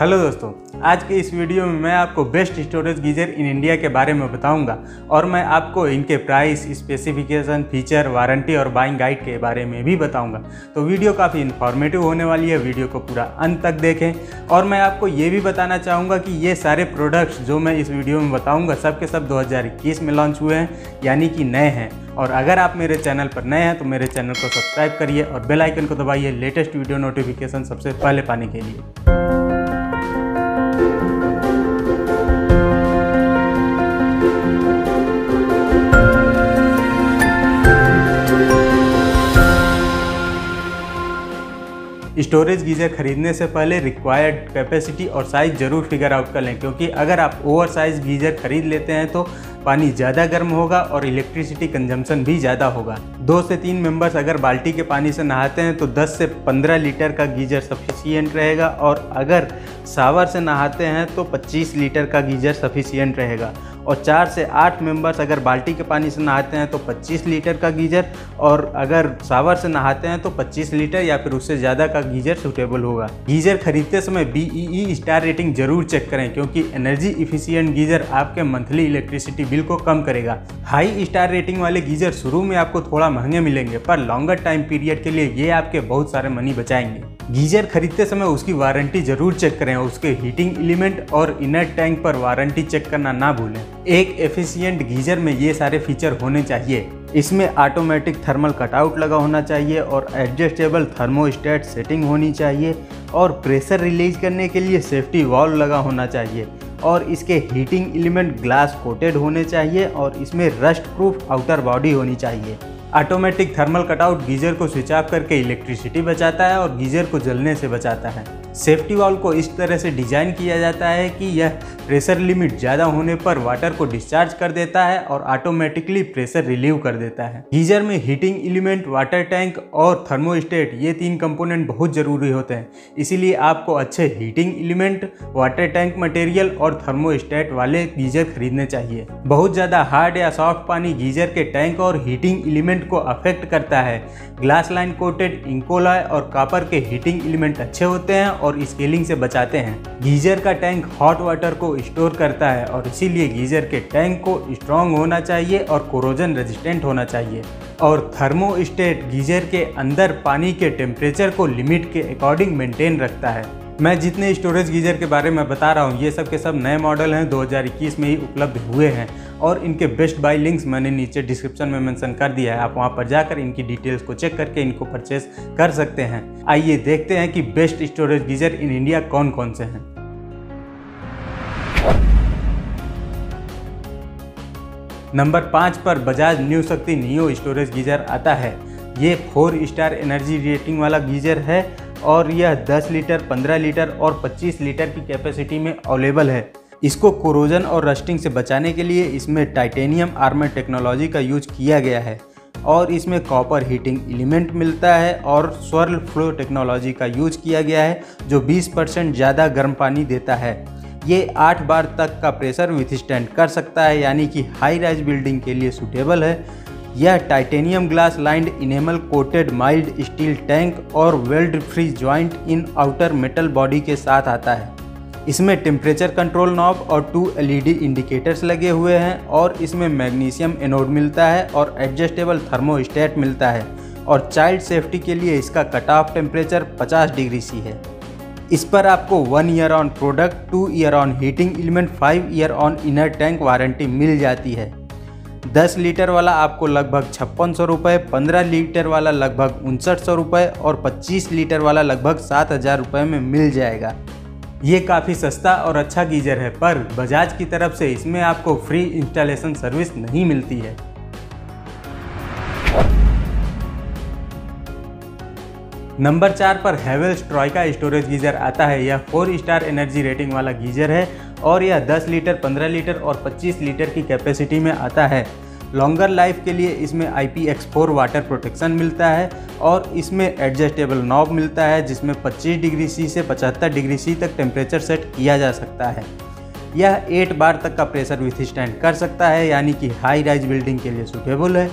Hello दोस्तों, आज के इस वीडियो में मैं आपको best storage geyser in India के बारे में बताऊँगा और मैं आपको इनके प्राइस स्पेसिफिकेशन फीचर वारंटी और बाइंग गाइड के बारे में भी बताऊँगा। तो वीडियो काफ़ी इन्फॉर्मेटिव होने वाली है, वीडियो को पूरा अंत तक देखें। और मैं आपको ये भी बताना चाहूँगा कि ये सारे प्रोडक्ट्स जो मैं इस वीडियो में बताऊँगा सब के सब दो हज़ार इक्कीस में लॉन्च हुए हैं, यानी कि नए हैं। और अगर आप मेरे चैनल पर नए हैं तो मेरे चैनल को सब्सक्राइब करिए और बेल आइकन को दबाइए लेटेस्ट वीडियो नोटिफिकेशन सबसे पहले पाने के लिए। स्टोरेज गीजर खरीदने से पहले रिक्वायर्ड कैपेसिटी और साइज़ ज़रूर फिगर आउट कर लें, क्योंकि अगर आप ओवर साइज़ गीजर खरीद लेते हैं तो पानी ज़्यादा गर्म होगा और इलेक्ट्रिसिटी कंजम्पशन भी ज़्यादा होगा। दो से तीन मेंबर्स अगर बाल्टी के पानी से नहाते हैं तो 10 से 15 लीटर का गीजर सफिशियंट रहेगा और अगर सावर से नहाते हैं तो 25 लीटर का गीजर सफिशियंट रहेगा। और चार से आठ मेंबर्स अगर बाल्टी के पानी से नहाते हैं तो 25 लीटर का गीजर और अगर सावर से नहाते हैं तो 25 लीटर या फिर उससे ज़्यादा का गीजर सूटेबल होगा। गीजर खरीदते समय बी स्टार रेटिंग ज़रूर चेक करें, क्योंकि एनर्जी इफिशियंट गीजर आपके मंथली इलेक्ट्रिसिटी बिल को कम करेगा। हाई स्टार रेटिंग वाले गीजर शुरू में आपको थोड़ा महँगे मिलेंगे, पर लॉन्गर टाइम पीरियड के लिए ये आपके बहुत सारे मनी बचाएँगे। गीजर खरीदते समय उसकी वारंटी ज़रूर चेक करें उसके हीटिंग एलिमेंट और इनर टैंक पर वारंटी चेक करना ना भूलें। एक एफिशिएंट गीजर में ये सारे फीचर होने चाहिए। इसमें ऑटोमेटिक थर्मल कटआउट लगा होना चाहिए और एडजस्टेबल थर्मोस्टेट सेटिंग होनी चाहिए और प्रेशर रिलीज़ करने के लिए सेफ्टी वॉल्व लगा होना चाहिए। और इसके हीटिंग एलिमेंट ग्लास कोटेड होने चाहिए और इसमें रस्ट प्रूफ आउटर बॉडी होनी चाहिए। ऑटोमेटिक थर्मल कटआउट गीजर को स्विच ऑफ़ करके इलेक्ट्रिसिटी बचाता है और गीजर को जलने से बचाता है। सेफ्टी वाल को इस तरह से डिज़ाइन किया जाता है कि यह प्रेशर लिमिट ज़्यादा होने पर वाटर को डिस्चार्ज कर देता है और ऑटोमेटिकली प्रेशर रिलीव कर देता है। गीजर में हीटिंग एलिमेंट वाटर टैंक और थर्मोस्टेट ये तीन कंपोनेंट बहुत ज़रूरी होते हैं। इसीलिए आपको अच्छे heating element water tank material और थर्मोस्टेट वाले गीजर खरीदने चाहिए। बहुत ज़्यादा हार्ड या सॉफ्ट पानी गीजर के टैंक और हीटिंग एलिमेंट को अफेक्ट करता है। ग्लास लाइन कोटेड इंकोला और कापर के हीटिंग एलिमेंट अच्छे होते हैं और स्केलिंग से बचाते हैं। गीजर का टैंक हॉट वाटर को स्टोर करता है और इसीलिए गीजर के टैंक को स्ट्रॉन्ग होना चाहिए और कोरोजन रेजिस्टेंट होना चाहिए। और थर्मोस्टेट गीजर के अंदर पानी के टेम्परेचर को लिमिट के अकॉर्डिंग मेंटेन रखता है। मैं जितने स्टोरेज गीजर के बारे में बता रहा हूँ, ये सब के सब नए मॉडल हैं 2021 में ही उपलब्ध हुए हैं। और इनके बेस्ट बाई लिंक्स मैंने नीचे डिस्क्रिप्शन में मेंशन कर दिया है। आप वहाँ पर जाकर इनकी डिटेल्स को चेक करके इनको परचेस कर सकते हैं। आइए देखते हैं कि best storage geyser in India कौन कौन से हैं। नंबर पाँच पर Bajaj new Shakti neo storage geyser आता है। ये फोर स्टार एनर्जी रेटिंग वाला गीजर है और यह 10 लीटर 15 लीटर और 25 लीटर की कैपेसिटी में अवेलेबल है। इसको कोरोजन और रस्टिंग से बचाने के लिए इसमें टाइटेनियम आर्मर टेक्नोलॉजी का यूज़ किया गया है और इसमें कॉपर हीटिंग एलिमेंट मिलता है और स्वर्ल फ्लो टेक्नोलॉजी का यूज़ किया गया है, जो 20 परसेंट ज़्यादा गर्म पानी देता है। ये आठ बार तक का प्रेशर विथस्टैंड कर सकता है, यानी कि हाई राइज बिल्डिंग के लिए सूटेबल है। यह titanium glass lined enamel coated mild steel tank और weld free joint in outer metal body के साथ आता है। इसमें टेम्परेचर कंट्रोल नॉब और टू एलईडी इंडिकेटर्स लगे हुए हैं और इसमें मैग्नीशियम एनोड मिलता है और एडजस्टेबल थर्मोस्टेट मिलता है और चाइल्ड सेफ्टी के लिए इसका cut off temperature 50 degree C है। इस पर आपको one year on product two year on heating element five year on inner tank warranty मिल जाती है। 10 लीटर वाला आपको लगभग छप्पन सौ रुपये पंद्रह लीटर वाला लगभग उनसठ सौ रुपये और 25 लीटर वाला लगभग सात हज़ार रुपये में मिल जाएगा। ये काफ़ी सस्ता और अच्छा गीजर है, पर बजाज की तरफ़ से इसमें आपको फ्री इंस्टॉलेशन सर्विस नहीं मिलती है। नंबर चार पर हैवेल्स ट्रॉयका स्टोरेज गीजर आता है। यह फोर स्टार एनर्जी रेटिंग वाला गीजर है और यह 10 लीटर 15 लीटर और 25 लीटर की कैपेसिटी में आता है। लॉन्गर लाइफ के लिए इसमें I P X four water protection मिलता है और इसमें एडजस्टेबल नॉब मिलता है, जिसमें 25 डिग्री सी से 75 डिग्री सी तक टेम्परेचर सेट किया जा सकता है। यह एट बार तक का प्रेशर विथ स्टैंड कर सकता है, यानी कि हाई राइज बिल्डिंग के लिए सुटेबल है।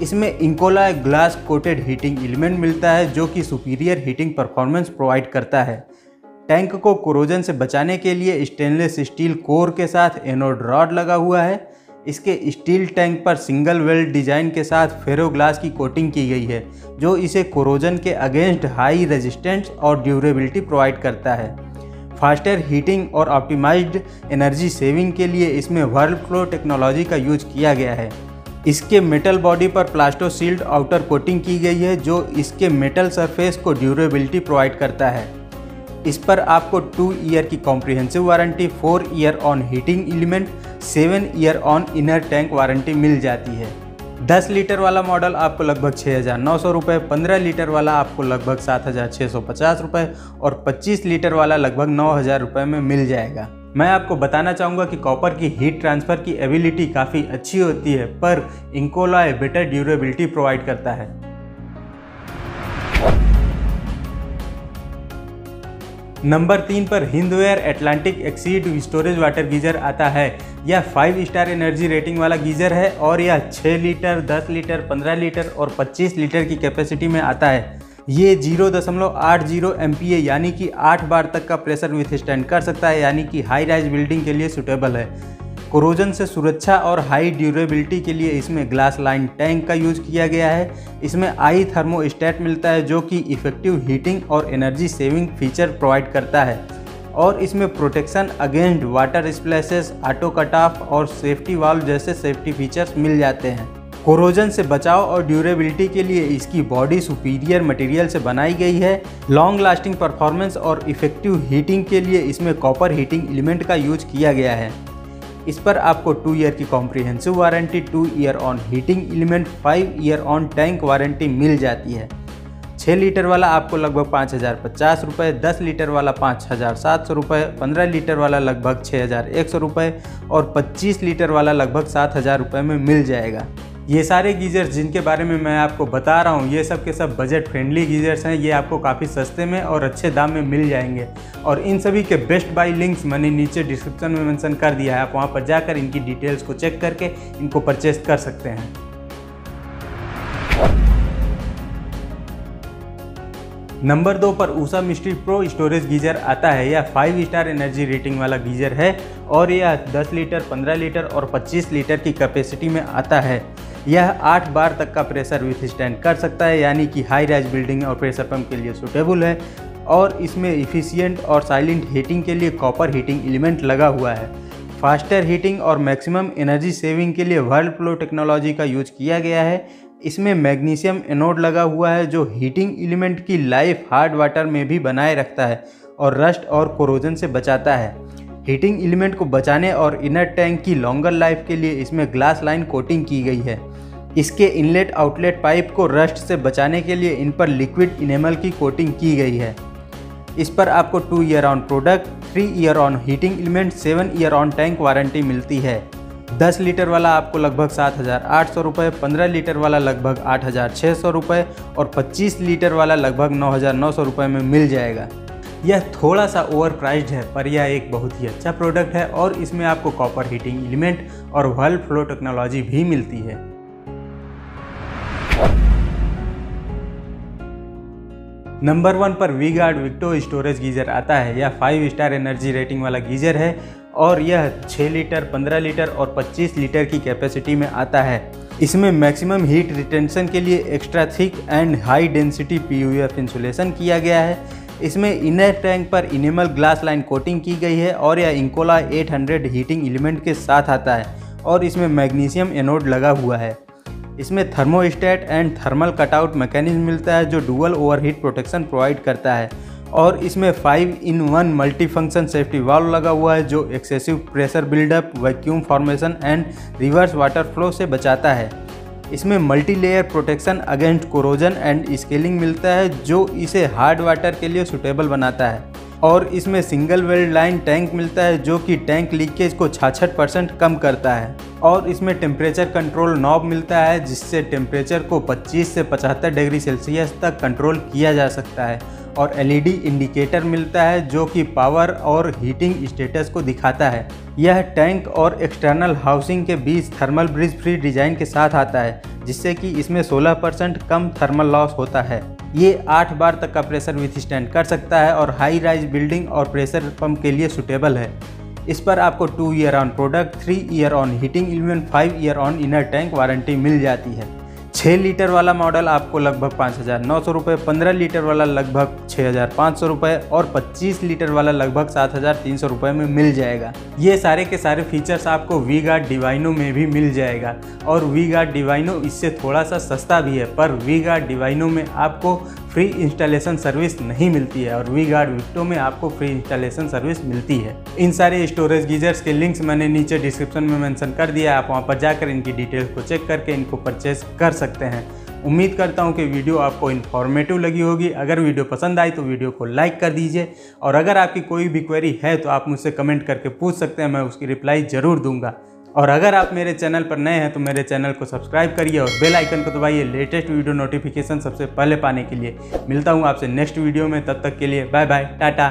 इसमें Incoloy glass coated heating element मिलता है, जो कि सुपीरियर हीटिंग परफॉर्मेंस प्रोवाइड करता है। टैंक को कोरोजन से बचाने के लिए स्टेनलेस स्टील कोर के साथ एनोड रॉड लगा हुआ है। इसके स्टील टैंक पर सिंगल वेल्ड डिज़ाइन के साथ फेरो ग्लास की कोटिंग की गई है, जो इसे कोरोजन के अगेंस्ट हाई रेजिस्टेंस और ड्यूरेबिलिटी प्रोवाइड करता है। फास्टर हीटिंग और ऑप्टिमाइज्ड एनर्जी सेविंग के लिए इसमें वर्ल्ड फ्लो टेक्नोलॉजी का यूज़ किया गया है। इसके मेटल बॉडी पर प्लास्टो सील्ड आउटर कोटिंग की गई है, जो इसके मेटल सरफेस को ड्यूरेबिलिटी प्रोवाइड करता है। इस पर आपको टू ईयर की comprehensive warranty four year on heating element seven year on inner tank warranty मिल जाती है। 10 लीटर वाला मॉडल आपको लगभग छः हज़ार नौ सौ रुपये पंद्रह लीटर वाला आपको लगभग सात हज़ार छः सौ पचास रुपये और 25 लीटर वाला लगभग नौ हज़ार रुपये में मिल जाएगा। मैं आपको बताना चाहूँगा कि कॉपर की हीट ट्रांसफ़र की एबिलिटी काफ़ी अच्छी होती है, पर इंकोलॉय बेटर ड्यूरेबिलिटी प्रोवाइड करता है। नंबर तीन पर Hindware Atlantic exceed storage water geyser आता है। यह फाइव स्टार एनर्जी रेटिंग वाला गीजर है और यह 6 लीटर 10 लीटर 15 लीटर और 25 लीटर की कैपेसिटी में आता है। ये ज़ीरो दशमलव आठ ज़ीरो एम पी यानी कि आठ बार तक का प्रेशर विथ स्टैंड कर सकता है, यानी कि हाई राइज बिल्डिंग के लिए सुटेबल है। कोरोजन से सुरक्षा और हाई ड्यूरेबिलिटी के लिए इसमें ग्लास लाइन टैंक का यूज़ किया गया है। इसमें आई थर्मोस्टेट मिलता है, जो कि इफ़ेक्टिव हीटिंग और एनर्जी सेविंग फीचर प्रोवाइड करता है। और इसमें protection against water splashes auto cut off और सेफ्टी वाल्व जैसे सेफ्टी फीचर्स मिल जाते हैं। कोरोजन से बचाव और ड्यूरेबिलिटी के लिए इसकी बॉडी सुपीरियर मटेरियल से बनाई गई है। लॉन्ग लास्टिंग परफॉर्मेंस और इफ़ेक्टिव हीटिंग के लिए इसमें कॉपर हीटिंग एलिमेंट का यूज़ किया गया है। इस पर आपको टू ईयर की comprehensive warranty, two year on heating element five year on tank warranty मिल जाती है। छः लीटर वाला आपको लगभग पाँच हज़ार पचास रुपये दस लीटर वाला पाँच हज़ार सात सौ रुपये पंद्रह लीटर वाला लगभग छः हज़ार एक सौ रुपये और पच्चीस लीटर वाला लगभग सात हज़ार रुपये में मिल जाएगा। ये सारे गीजर्स जिनके बारे में मैं आपको बता रहा हूँ, ये सब के सब बजट फ्रेंडली गीजर्स हैं। ये आपको काफ़ी सस्ते में और अच्छे दाम में मिल जाएँगे। और इन सभी के बेस्ट बाई लिंक्स मैंने नीचे डिस्क्रिप्शन में मेंशन कर दिया है। आप वहाँ पर जाकर इनकी डिटेल्स को चेक करके इनको परचेस कर सकते हैं। नंबर दो पर Usha mystery pro storage geyser आता है। यह फाइव स्टार एनर्जी रेटिंग वाला गीजर है और यह 10 लीटर 15 लीटर और 25 लीटर की कैपेसिटी में आता है। यह आठ बार तक का प्रेशर विथ स्टैंड कर सकता है, यानी कि हाई राइज बिल्डिंग और प्रेशर पंप के लिए सुटेबल है और इसमें इफ़िशियंट और साइलेंट हीटिंग के लिए कॉपर हीटिंग एलिमेंट लगा हुआ है। फास्टर हीटिंग और मैक्सिमम एनर्जी सेविंग के लिए वर्ल्ड फ्लो टेक्नोलॉजी का यूज़ किया गया है। इसमें मैग्नीशियम एनोड लगा हुआ है जो हीटिंग एलिमेंट की लाइफ हार्ड वाटर में भी बनाए रखता है और रस्ट और कोरोजन से बचाता है। हीटिंग एलिमेंट को बचाने और इनर टैंक की लॉन्गर लाइफ के लिए इसमें ग्लास लाइन कोटिंग की गई है। इसके इनलेट आउटलेट पाइप को रस्ट से बचाने के लिए इन पर लिक्विड इनेमल की कोटिंग की गई है। इस पर आपको two year on product three year on heating element seven year on tank warranty मिलती है। 10 लीटर वाला आपको लगभग सात हज़ार आठ सौ रुपये पंद्रह लीटर वाला लगभग आठ हज़ार छः सौ रुपये और 25 लीटर वाला लगभग नौ हज़ार नौ सौ रुपये में मिल जाएगा। यह थोड़ा सा ओवर प्राइस्ड है, पर यह एक बहुत ही अच्छा प्रोडक्ट है और इसमें आपको कॉपर हीटिंग एलिमेंट और वर्ल्ड फ्लो टेक्नोलॉजी भी मिलती है। नंबर वन पर V Guard Victo storage geyser आता है। यह फाइव स्टार एनर्जी रेटिंग वाला गीजर है और यह 6 लीटर 15 लीटर और 25 लीटर की कैपेसिटी में आता है। इसमें मैक्सिमम हीट रिटेंशन के लिए extra thick and high density PUF insulation किया गया है। इसमें इनर टैंक पर इनेमल ग्लास लाइन कोटिंग की गई है और यह इंकोला 800 हीटिंग एलिमेंट के साथ आता है और इसमें मैग्नीशियम एनोड लगा हुआ है। इसमें thermostat and thermal cutout mechanism मिलता है जो डुअल ओवरहीट प्रोटेक्शन प्रोवाइड करता है। और इसमें five in one multi function safety valve लगा हुआ है, जो excessive pressure buildup vacuum formation and reverse water flow से बचाता है। इसमें multi layer protection against corrosion and scaling मिलता है, जो इसे हार्ड वाटर के लिए सुटेबल बनाता है। और इसमें सिंगल वेल्ड लाइन टैंक मिलता है, जो कि टैंक लीकेज को छाछठ परसेंट कम करता है। और इसमें टेम्परेचर कंट्रोल नॉब मिलता है, जिससे टेम्परेचर को 25 से 75 डिग्री सेल्सियस तक कंट्रोल किया जा सकता है। और एलईडी इंडिकेटर मिलता है जो कि पावर और हीटिंग स्टेटस को दिखाता है। यह टैंक और एक्सटर्नल हाउसिंग के बीच थर्मल ब्रिज फ्री डिज़ाइन के साथ आता है, जिससे कि इसमें 16 परसेंट कम थर्मल लॉस होता है। ये आठ बार तक का प्रेशर विथ स्टैंड कर सकता है और हाई राइज बिल्डिंग और प्रेशर पंप के लिए सुटेबल है। इस पर आपको two year on product three year on heating element five year on inner tank warranty मिल जाती है। छः लीटर वाला मॉडल आपको लगभग पाँच हज़ार नौ सौ रुपये, पंद्रह लीटर वाला लगभग छः हज़ार पाँच सौ रुपये और पच्चीस लीटर वाला लगभग सात हज़ार तीन सौ रुपये में मिल जाएगा। ये सारे के सारे फीचर्स आपको वी गार्ड डिवाइनो में भी मिल जाएगा और वी गार्ड डिवाइनो इससे थोड़ा सा सस्ता भी है, पर वी गार्ड डिवाइनो में आपको फ्री इंस्टॉलेशन सर्विस नहीं मिलती है और वी गार्ड विक्टो में आपको फ्री इंस्टॉलेशन सर्विस मिलती है। इन सारे स्टोरेज गीजर्स के लिंक्स मैंने नीचे डिस्क्रिप्शन में मेंशन कर दिया है। आप वहाँ पर जाकर इनकी डिटेल्स को चेक करके इनको परचेज कर सकते हैं। उम्मीद करता हूँ कि वीडियो आपको इन्फॉर्मेटिव लगी होगी। अगर वीडियो पसंद आई तो वीडियो को लाइक कर दीजिए। और अगर आपकी कोई भी क्वेरी है तो आप मुझसे कमेंट करके पूछ सकते हैं। मैं उसकी रिप्लाई ज़रूर दूँगा। और अगर आप मेरे चैनल पर नए हैं तो मेरे चैनल को सब्सक्राइब करिए और बेल आइकन को दबाइए। लेटेस्ट वीडियो नोटिफिकेशन सबसे पहले पाने के लिए मिलता हूँ आपसे नेक्स्ट वीडियो में। तब तक के लिए बाय बाय, टाटा।